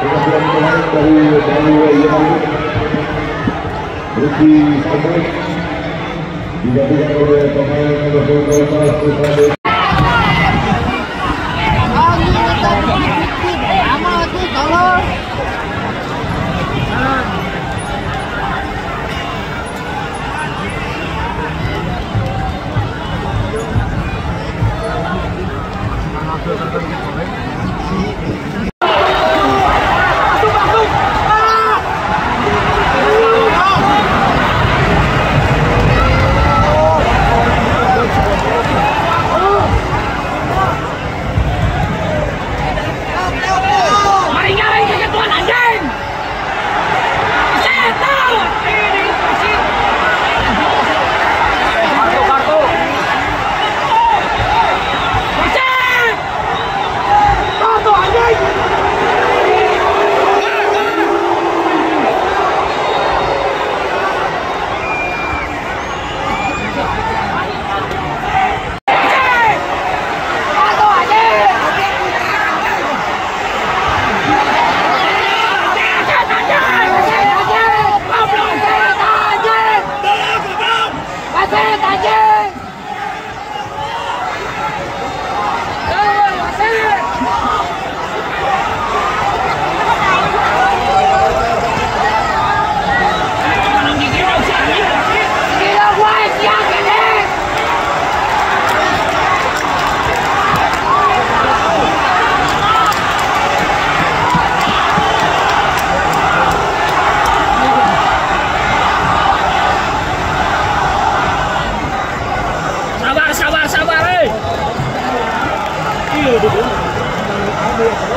Penampilan pemain dari Pemain Yamaru 非常 đi.